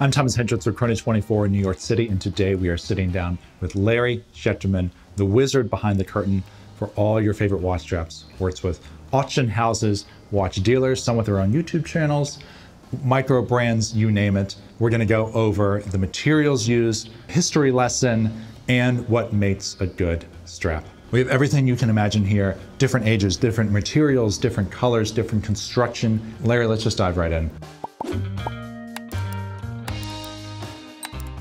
I'm Thomas Hendricks with Chrono 24 in New York City, and today we are sitting down with Larry Schechterman, the wizard behind the curtain for all your favorite watch straps. Works with auction houses, watch dealers, some with their own YouTube channels, micro brands, you name it. We're going to go over the materials used, history lesson, and what makes a good strap. We have everything you can imagine here different ages, different materials, different colors, different construction. Larry, let's just dive right in.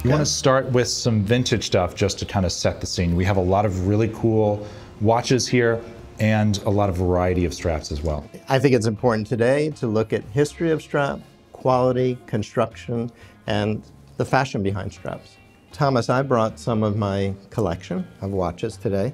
You want to start with some vintage stuff just to kind of set the scene. We have a lot of really cool watches here and a lot of variety of straps as well. I think it's important today to look at history of strap, quality, construction, and the fashion behind straps. Thomas, I brought some of my collection of watches today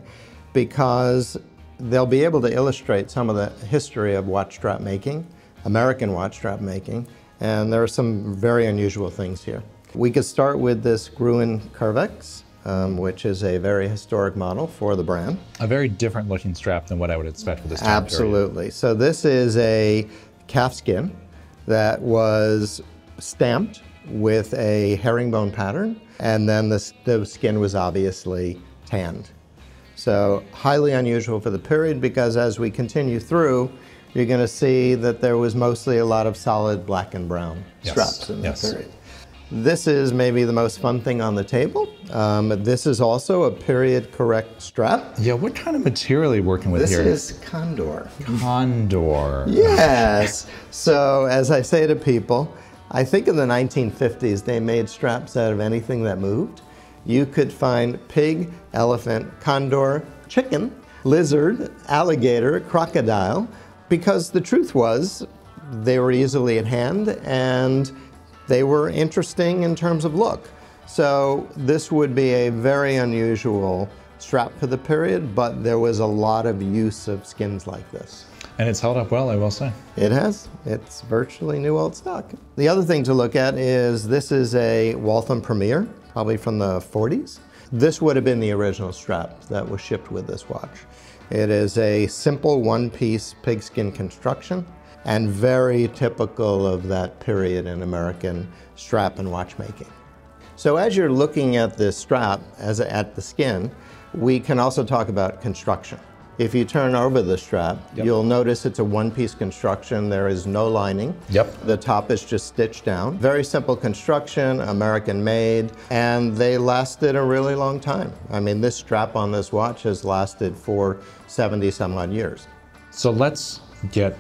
because they'll be able to illustrate some of the history of watch strap making, American watch strap making, and there are some very unusual things here. We could start with this Gruen Curvex, um, which is a very historic model for the brand. A very different looking strap than what I would expect for this time Absolutely. Period. So this is a calf skin that was stamped with a herringbone pattern, and then the, the skin was obviously tanned. So highly unusual for the period because as we continue through, you're going to see that there was mostly a lot of solid black and brown yes. straps in yes. period. This is maybe the most fun thing on the table. Um, this is also a period correct strap. Yeah, what kind of material are you working with this here? This is condor. Condor. yes. so as I say to people, I think in the 1950s they made straps out of anything that moved. You could find pig, elephant, condor, chicken, lizard, alligator, crocodile, because the truth was they were easily at hand and they were interesting in terms of look. So this would be a very unusual strap for the period, but there was a lot of use of skins like this. And it's held up well, I will say. It has. It's virtually new old stock. The other thing to look at is this is a Waltham Premier, probably from the 40s. This would have been the original strap that was shipped with this watch. It is a simple one-piece pigskin construction and very typical of that period in American strap and watchmaking. So as you're looking at this strap, as at the skin, we can also talk about construction. If you turn over the strap, yep. you'll notice it's a one-piece construction. There is no lining. Yep. The top is just stitched down. Very simple construction, American made, and they lasted a really long time. I mean, this strap on this watch has lasted for 70 some odd years. So let's get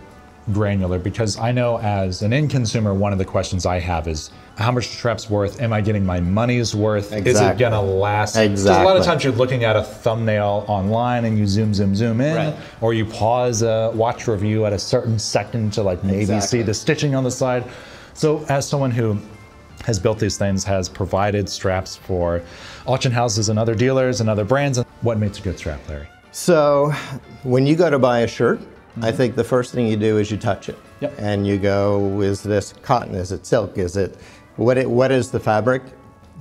granular because I know as an end consumer, one of the questions I have is how much the strap's worth? Am I getting my money's worth? Exactly. Is it gonna last? Exactly. a lot of times you're looking at a thumbnail online and you zoom, zoom, zoom in, right. or you pause a watch review at a certain second to like maybe exactly. see the stitching on the side. So as someone who has built these things, has provided straps for auction houses and other dealers and other brands, what makes a good strap, Larry? So when you go to buy a shirt, I mm-hmm. think the first thing you do is you touch it. Yep. And you go, is this cotton? Is it silk? Is it, what, it, what is the fabric?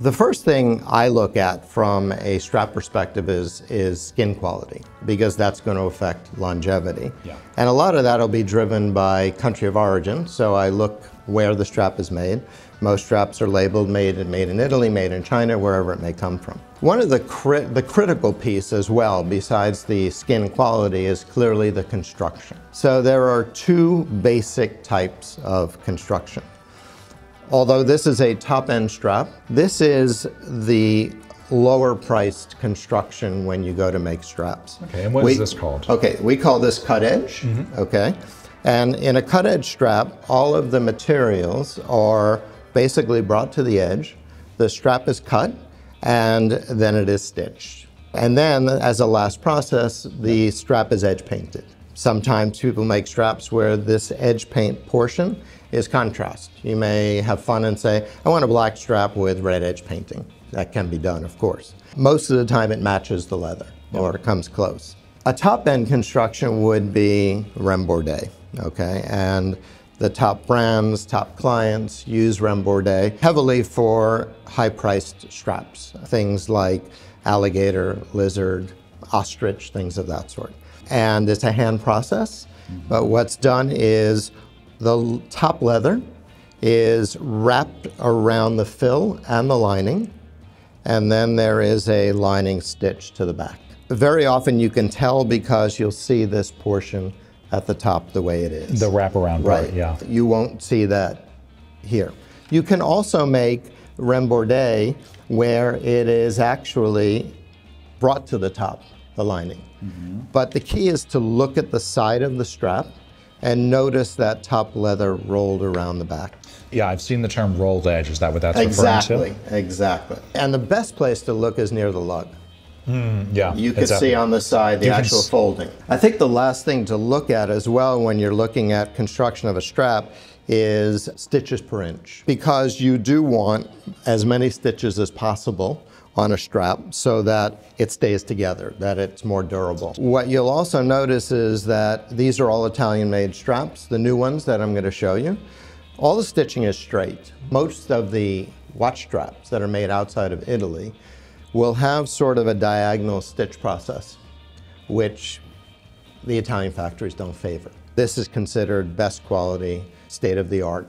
The first thing I look at from a strap perspective is, is skin quality because that's going to affect longevity. Yeah. And a lot of that will be driven by country of origin. So I look where the strap is made. Most straps are labeled made in, made in Italy, made in China, wherever it may come from. One of the, cri the critical piece as well, besides the skin quality, is clearly the construction. So there are two basic types of construction. Although this is a top-end strap, this is the lower priced construction when you go to make straps. Okay, and what we, is this called? Okay, we call this cut edge, mm -hmm. okay? And in a cut edge strap, all of the materials are basically brought to the edge, the strap is cut, and then it is stitched. And then, as a last process, the strap is edge painted. Sometimes people make straps where this edge paint portion is contrast. You may have fun and say, I want a black strap with red edge painting. That can be done, of course. Most of the time it matches the leather, or it comes close. A top-end construction would be Rembordé, okay? And the top brands, top clients use Rembordé heavily for high-priced straps, things like alligator, lizard, ostrich, things of that sort. And it's a hand process, mm -hmm. but what's done is the top leather is wrapped around the fill and the lining, and then there is a lining stitch to the back. Very often you can tell because you'll see this portion at the top the way it is. The wraparound right. part, yeah. You won't see that here. You can also make rembordé where it is actually brought to the top, the lining. Mm-hmm. But the key is to look at the side of the strap and notice that top leather rolled around the back. Yeah, I've seen the term rolled edge. Is that what that's Exactly, referring to? exactly. And the best place to look is near the lug. Hmm, yeah. You can exactly. see on the side the You actual folding. I think the last thing to look at as well when you're looking at construction of a strap is stitches per inch because you do want as many stitches as possible on a strap so that it stays together, that it's more durable. What you'll also notice is that these are all Italian made straps, the new ones that I'm going to show you. All the stitching is straight. Most of the watch straps that are made outside of Italy will have sort of a diagonal stitch process, which the Italian factories don't favor. This is considered best quality, state of the art,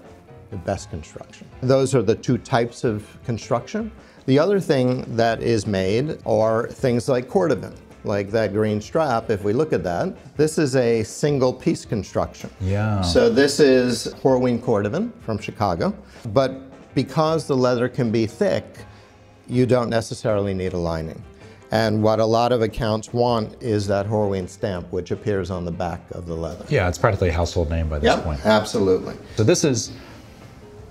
the best construction. Those are the two types of construction. The other thing that is made are things like cordovan, like that green strap. If we look at that, this is a single piece construction. Yeah. So this is Horween cordovan from Chicago, but because the leather can be thick, you don't necessarily need a lining. And what a lot of accounts want is that Horween stamp, which appears on the back of the leather. Yeah, it's practically a household name by this point. absolutely. So this is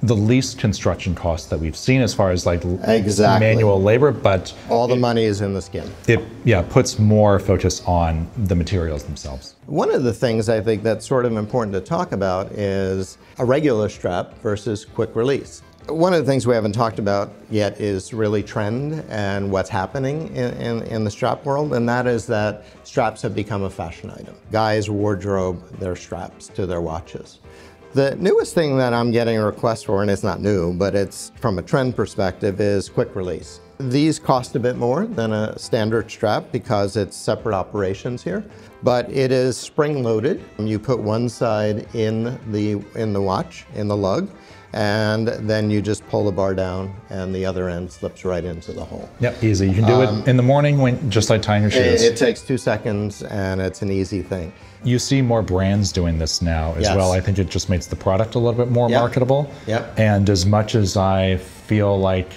the least construction cost that we've seen as far as like Exactly. manual labor, but All the money is in the skin. it yeah puts more focus on the materials themselves. One of the things I think that's sort of important to talk about is a regular strap versus quick release. One of the things we haven't talked about yet is really trend and what's happening in, in, in the strap world, and that is that straps have become a fashion item. Guys wardrobe their straps to their watches. The newest thing that I'm getting a request for, and it's not new, but it's from a trend perspective, is quick release. These cost a bit more than a standard strap because it's separate operations here, but it is spring loaded. You put one side in the, in the watch, in the lug, and then you just pull the bar down and the other end slips right into the hole. Yep, easy. You can do it in the morning when just like tying your Um, It, shoes. it takes two seconds and it's an easy thing. you see more brands doing this now as Yes. well. I think it just makes the product a little bit more Yep. marketable. Yep. And as much as I feel like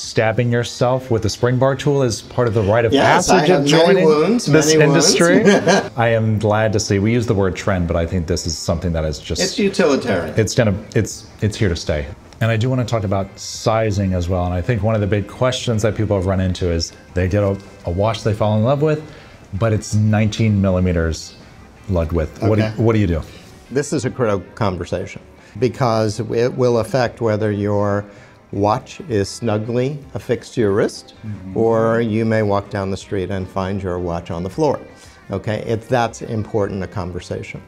stabbing yourself with a spring bar tool is part of the rite of Yes, passage have of joining wounds, this industry, I am glad to see. We use the word trend, but I think this is something that is just It's utilitarian. it's gonna it's it's here to stay and i do want to talk about sizing as well and i think one of the big questions that people have run into is they get a, a watch they fall in love with but it's 19 millimeters lug width what, do, Okay. what do you do This is a critical conversation because it will affect whether your watch is snugly affixed to your wrist or you may walk down the street and find your watch on the floor. Okay, it's that's important a conversation.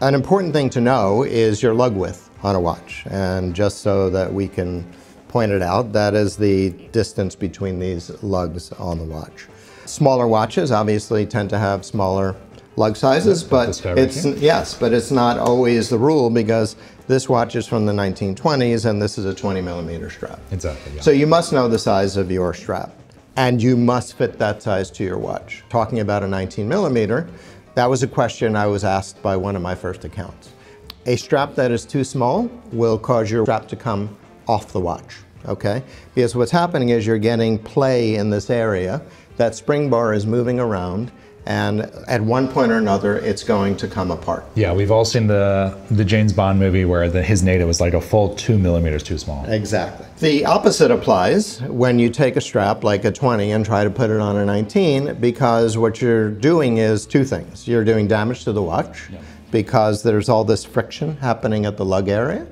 An important thing to know is your lug width on a watch, and just so that we can point it out, that is the distance between these lugs on the watch. Smaller watches obviously tend to have smaller lug sizes, but this guy right it's yes, but it's not always the rule because this watch is from the 1920s and this is a 20 millimeter strap. exactly yeah. So you must know the size of your strap and you must fit that size to your watch. Talking about a 19 millimeter, that was a question I was asked by one of my first accounts. A strap that is too small will cause your strap to come off the watch, okay? Because what's happening is you're getting play in this area, that spring bar is moving around and at one point or another it's going to come apart. yeah we've all seen the the james bond movie where the, his NATO was like a full two millimeters too small Exactly. The opposite applies when you take a strap like a 20 and try to put it on a 19 because what you're doing is two things. You're doing damage to the watch because there's all this friction happening at the lug area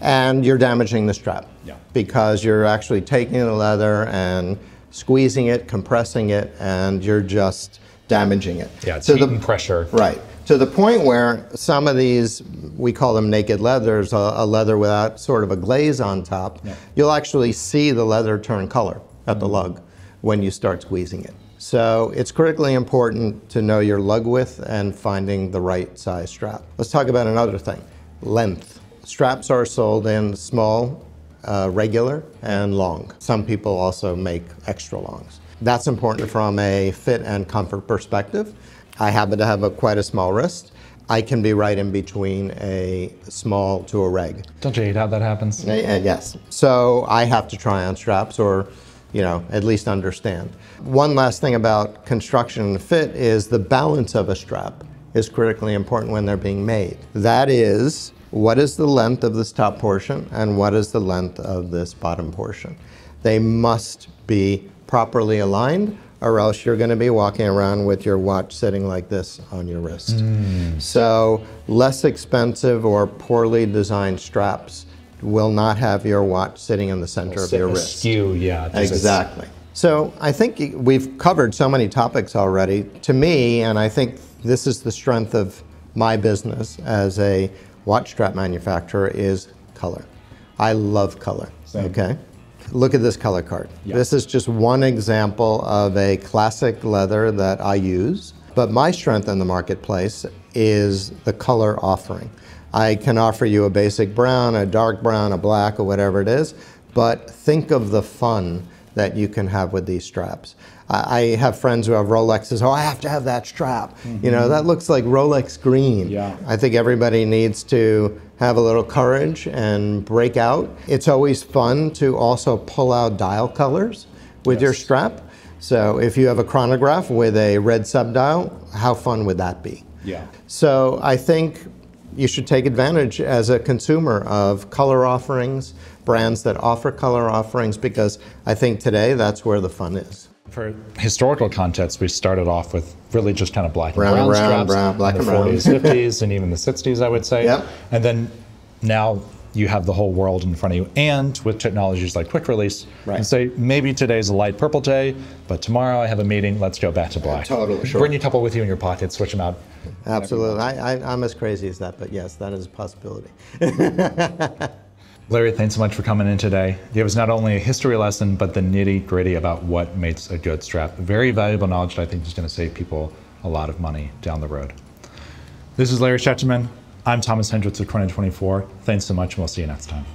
and you're damaging the strap Yeah. because you're actually taking the leather and squeezing it, compressing it, and you're just damaging it. yeah it's So the- pressure Right. To the point where some of these, we call them naked leathers, a, a leather without sort of a glaze on top, you'll actually see the leather turn color at the lug when you start squeezing it. So it's critically important to know your lug width and finding the right size strap. Let's talk about another thing length. straps are sold in small, uh, regular, and long. Some people also make extra longs. That's important from a fit and comfort perspective. I happen to have a, quite a small wrist. I can be right in between a small to a reg. Don't you hate how that happens? Uh, yes. So I have to try on straps or, you know, at least understand. One last thing about construction and fit is the balance of a strap is critically important when they're being made. That is, what is the length of this top portion and what is the length of this bottom portion? They must be properly aligned or else you're going to be walking around with your watch sitting like this on your wrist. Mm. So, less expensive or poorly designed straps will not have your watch sitting in the center of your wrist. Skew, yeah. Exactly. So, I think we've covered so many topics already. To me, and I think this is the strength of my business as a watch strap manufacturer, is color. I love color. Same. Okay. Look at this color card. This is just one example of a classic leather that I use. But my strength in the marketplace is the color offering. I can offer you a basic brown, a dark brown, a black, or whatever it is, but think of the fun that you can have with these straps. I have friends who have Rolexes. Oh, I have to have that strap. Mm-hmm. You know, that looks like Rolex green. Yeah. I think everybody needs to have a little courage and break out. It's always fun to also pull out dial colors with yes. your strap. So if you have a chronograph with a red subdial, how fun would that be? Yeah. So I think you should take advantage as a consumer of color offerings, brands that offer color offerings, because I think today that's where the fun is. For historical context, we started off with really just kind of black and brown, brown, brown straps brown, black in the and 40s, 50s, and even the 60s, I would say. Yep. And then now you have the whole world in front of you, and with technologies like quick release, right. and say maybe today's a light purple day, but tomorrow I have a meeting. Let's go back to black. Totally, sure. Bring a couple with you in your pocket, switch them out. Absolutely, I, I, I'm as crazy as that, but yes, that is a possibility. Larry, thanks so much for coming in today. Give us not only a history lesson, but the nitty gritty about what makes a good strap. Very valuable knowledge that I think is going to save people a lot of money down the road. This is Larry Schechterman. I'm Thomas Hendricks of Chrono24. Thanks so much, and we'll see you next time.